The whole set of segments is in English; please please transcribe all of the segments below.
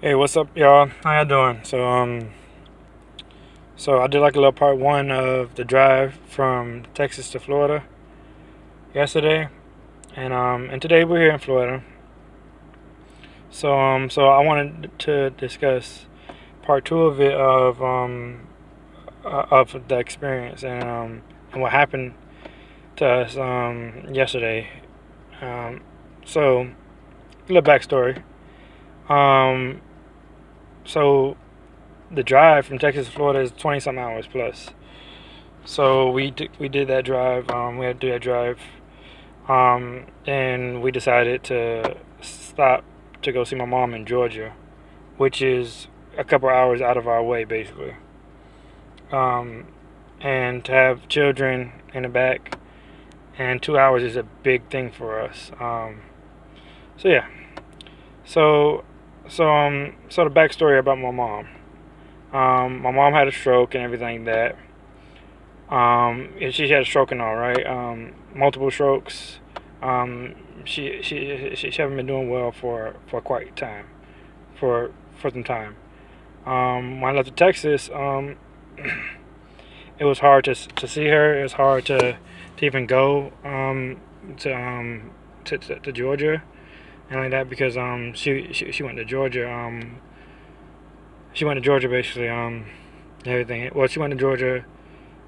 Hey, what's up, y'all? How y'all doing? So, um, so I did like a little part one of the drive from Texas to Florida yesterday, and um, and today we're here in Florida. So, um, so I wanted to discuss part two of it of um, uh, of the experience and um, and what happened to us um yesterday. Um, so, a little backstory. Um, so the drive from Texas to Florida is 20 some hours plus. So we d- we did that drive. Um, we had to do that drive, um, and we decided to stop to go see my mom in Georgia, which is a couple hours out of our way, basically. Um, and to have children in the back, and two hours is a big thing for us. Um, so yeah, so so um so the backstory about my mom. Um, my mom had a stroke and everything that. Um, she had a stroke and all right. Um, multiple strokes. Um, she, she she she hasn't been doing well for for quite time, for for some time. Um, when I left to Texas, um, it was hard to to see her. It was hard to to even go um, to um to, to, to Georgia and like that because um she she, she went to Georgia um she went to Georgia basically um everything. Well she went to Georgia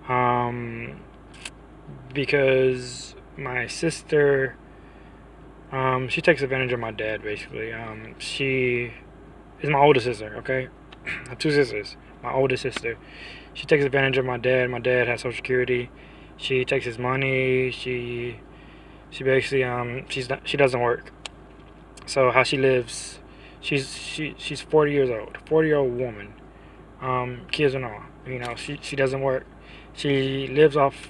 um because my sister um she takes advantage of my dad basically. Um she is my older sister okay? I have two sisters my older sister. She takes advantage of my dad. My dad has social security. She takes his money. She she basically um she's not, she doesn't work so how she lives she's she she's 40 years old 40 year old woman. Um kids and all you know she she doesn't work. She lives off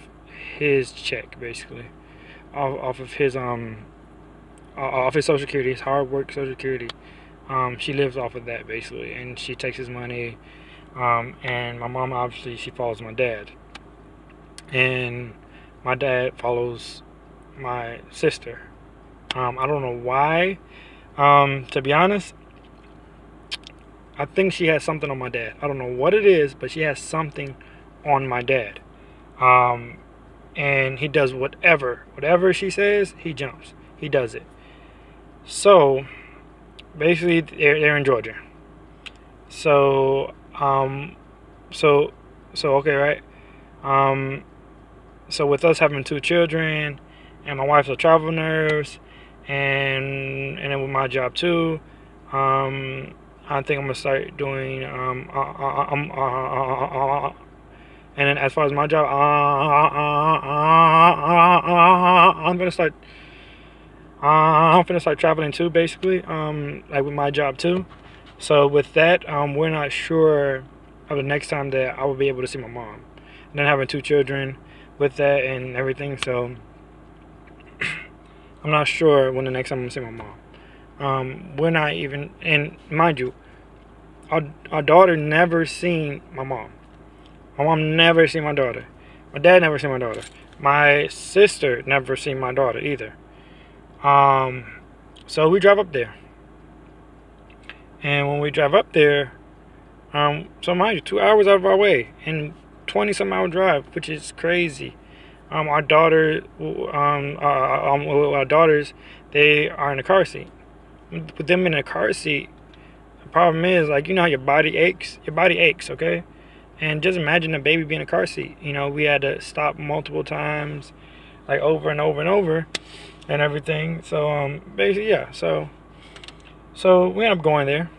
his check basically. Off, off of his um off his social security his hard work social security. Um she lives off of that basically and she takes his money um and my mom obviously she follows my dad. And my dad follows my sister. Um i don't know why um, to be honest, I think she has something on my dad. I don't know what it is, but she has something on my dad. Um, and he does whatever, whatever she says, he jumps. He does it. So, basically, they're, they're in Georgia. So, um, so, so okay, right? Um, so with us having two children, and my wife's a travel nurse, and and then with my job too, um, I think I'm gonna start doing um, uh, uh, um, uh, and then as far as my job, I'm gonna start. I'm gonna start traveling too, basically, um, like with my job too. So with that, um, we're not sure of the next time that I will be able to see my mom. And then having two children with that and everything, so I'm not sure when the next time I'm gonna see my mom. Um, we're not even, and mind you, our, our daughter never seen my mom. My mom never seen my daughter. My dad never seen my daughter. My sister never seen my daughter either. Um, so we drive up there. And when we drive up there, um, so mind you, two hours out of our way and 20 some hour drive, which is crazy um, our daughter, um, uh, um, our daughters, they are in a car seat. Put them in a car seat, the problem is like you know how your body aches. Your body aches, okay? And just imagine a baby being in a car seat. You know, we had to stop multiple times, like over and over and over, and everything. So um, basically, yeah. So so we ended up going there,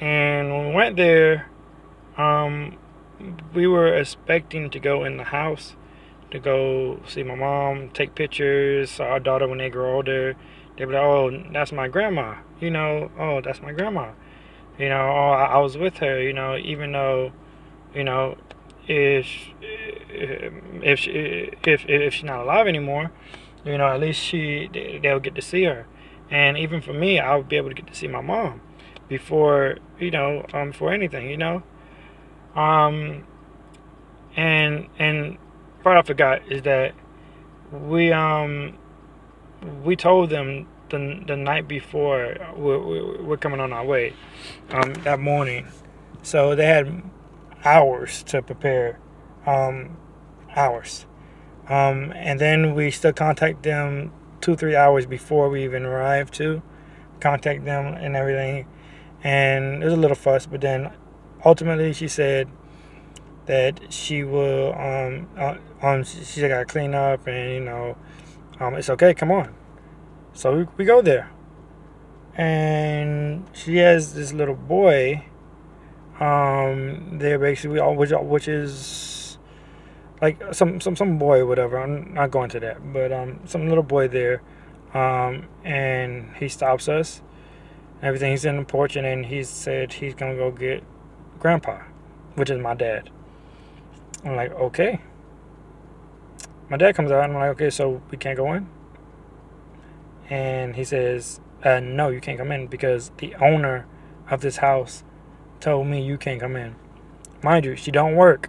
and when we went there, um, we were expecting to go in the house to go see my mom, take pictures. our daughter when they grow older, they be like, "Oh, that's my grandma," you know. "Oh, that's my grandma," you know. "Oh, I, I was with her," you know. Even though, you know, if if she, if if she's not alive anymore, you know, at least she they'll get to see her. And even for me, I'll be able to get to see my mom before you know um before anything, you know. Um, and and part I forgot is that we um we told them the, the night before we're, we're coming on our way um, that morning. So they had hours to prepare, um, hours. Um, and then we still contact them two, three hours before we even arrive to contact them and everything. And was a little fuss, but then ultimately she said that she will, um, uh, um, she got to clean up and, you know, um, it's okay, come on. So we, we go there. And she has this little boy um, there basically all which which is like some some some boy whatever. I'm not going to that, but um, some little boy there, um, and he stops us. Everything's in the porch, and then he said he's gonna go get grandpa, which is my dad. I'm like, okay. My dad comes out, and I'm like, okay, so we can't go in. And he says, uh, no, you can't come in because the owner of this house told me you can't come in. Mind you, she don't work.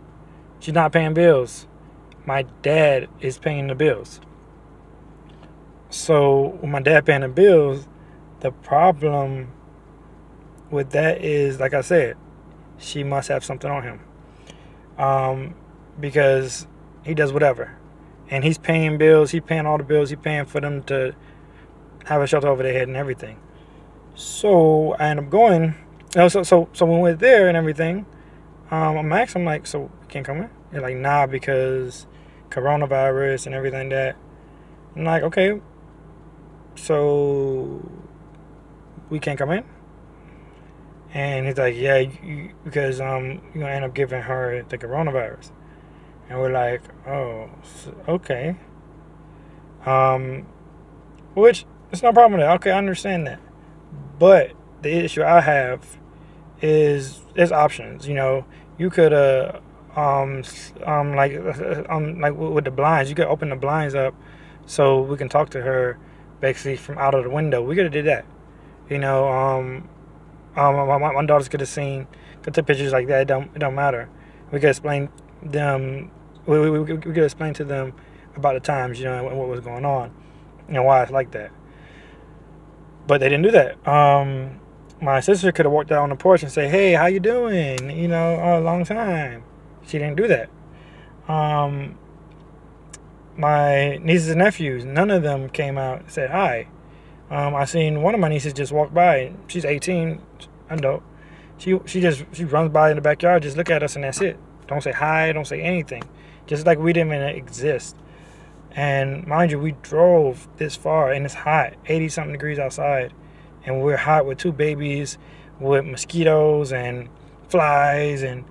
She's not paying bills. My dad is paying the bills. So with my dad paying the bills, the problem with that is, like I said, she must have something on him. Um, because he does whatever. And he's paying bills, he's paying all the bills, he's paying for them to have a shelter over their head and everything. So I end up going so so so when we went there and everything, um, I'm asking him like, so we can't come in? They're like, nah, because coronavirus and everything that. I'm like, okay, so we can't come in. And he's like, yeah, you, because um, you're gonna end up giving her the coronavirus. And we're like, oh, okay. Um, which it's no problem with that. Okay, I understand that. But the issue I have is there's options. You know, you could uh um um like um like with the blinds, you could open the blinds up so we can talk to her basically from out of the window. We could have did that. You know, um um my, my daughters could have seen could take pictures like that. It don't it don't matter. We could explain them. We, we, we could explain to them about the times, you know, and what was going on, and why it's like that. But they didn't do that. Um, my sister could have walked out on the porch and say, "Hey, how you doing? You know, a long time." She didn't do that. Um, my nieces and nephews, none of them came out and said hi. Um, I seen one of my nieces just walk by. She's 18, adult. She she just she runs by in the backyard, just look at us, and that's it. Don't say hi, don't say anything. Just like we didn't even exist. And mind you, we drove this far, and it's hot, 80 something degrees outside and we're hot with two babies with mosquitoes and flies and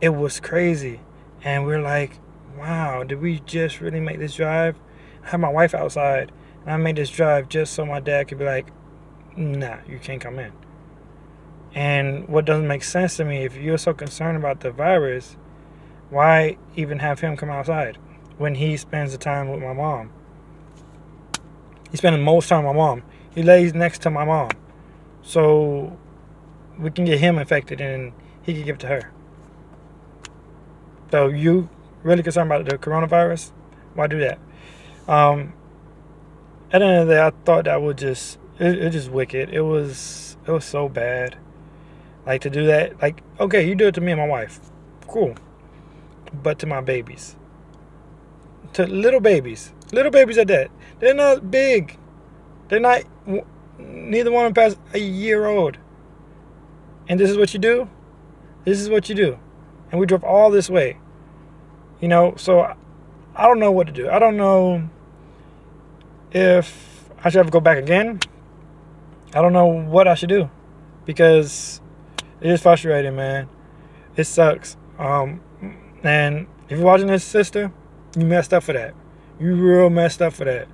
it was crazy and we're like wow did we just really make this drive i have my wife outside and i made this drive just so my dad could be like nah you can't come in and what doesn't make sense to me if you're so concerned about the virus why even have him come outside when he spends the time with my mom he's spending most time with my mom he lays next to my mom. So we can get him infected and he can give it to her. So you really concerned about the coronavirus? Why do that? Um, at the end of the day, I thought that was just it, it just wicked. It was it was so bad. Like to do that, like okay, you do it to me and my wife, cool, but to my babies, to little babies, little babies at that, they're not big, they're not neither one of them passed a year old. And this is what you do? This is what you do. And we drove all this way. You know, so I don't know what to do. I don't know if I should ever go back again. I don't know what I should do because it is frustrating, man. It sucks. Um, and if you're watching this, sister, you messed up for that. You real messed up for that.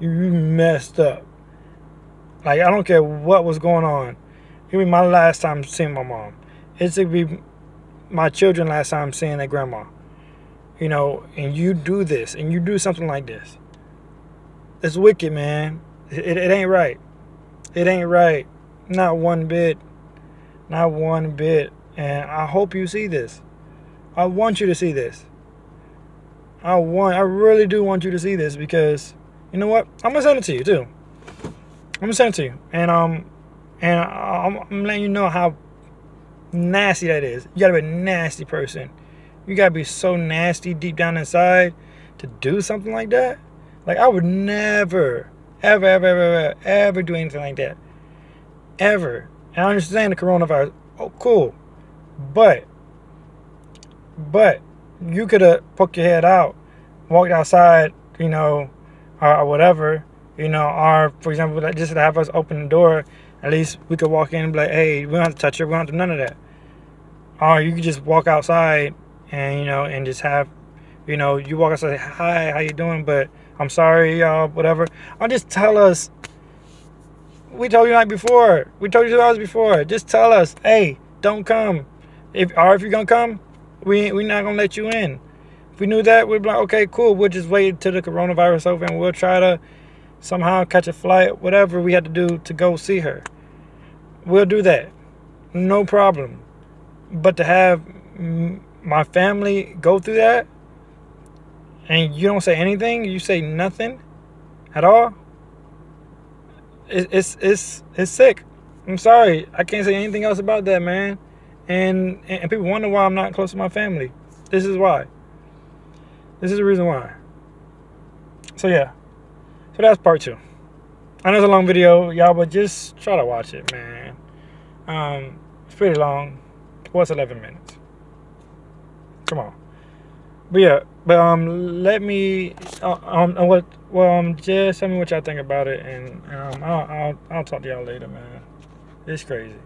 You messed up. Like I don't care what was going on. It'll be my last time seeing my mom. It's gonna be my children last time seeing their grandma. You know, and you do this and you do something like this. It's wicked, man. It, it, it ain't right. It ain't right. Not one bit. Not one bit. And I hope you see this. I want you to see this. I want I really do want you to see this because you know what? I'm gonna send it to you too. I'm gonna send it to you, and um, and I'm, I'm letting you know how nasty that is. You gotta be a nasty person. You gotta be so nasty deep down inside to do something like that. Like I would never, ever, ever, ever, ever, ever do anything like that. Ever. And I understand the coronavirus. Oh, cool. But, but you could have poked your head out, walked outside, you know, or, whatever, you know, or for example, like just to have us open the door, at least we could walk in and be like, hey, we don't have to touch her, we don't have to do none of that. Or you could just walk outside and, you know, and just have, you know, you walk outside, hi, how you doing? But I'm sorry, y'all, whatever. Or just tell us, we told you night before, we told you two hours before, just tell us, hey, don't come. If, or if you're gonna come, we, we're not gonna let you in. If we knew that, we'd be like, okay, cool. We'll just wait until the coronavirus over and we'll try to somehow catch a flight, whatever we had to do to go see her. We'll do that. No problem. But to have my family go through that and you don't say anything, you say nothing at all, it's it's it's sick. I'm sorry. I can't say anything else about that, man. And and people wonder why I'm not close to my family. This is why. This is the reason why. So yeah. So that's part two. I know it's a long video, y'all, but just try to watch it, man. Um, it's pretty long. What's 11 minutes? Come on. But yeah, but um, let me uh, um, what well um, just tell me what y'all think about it, and um, I'll I'll I'll talk to y'all later, man. It's crazy.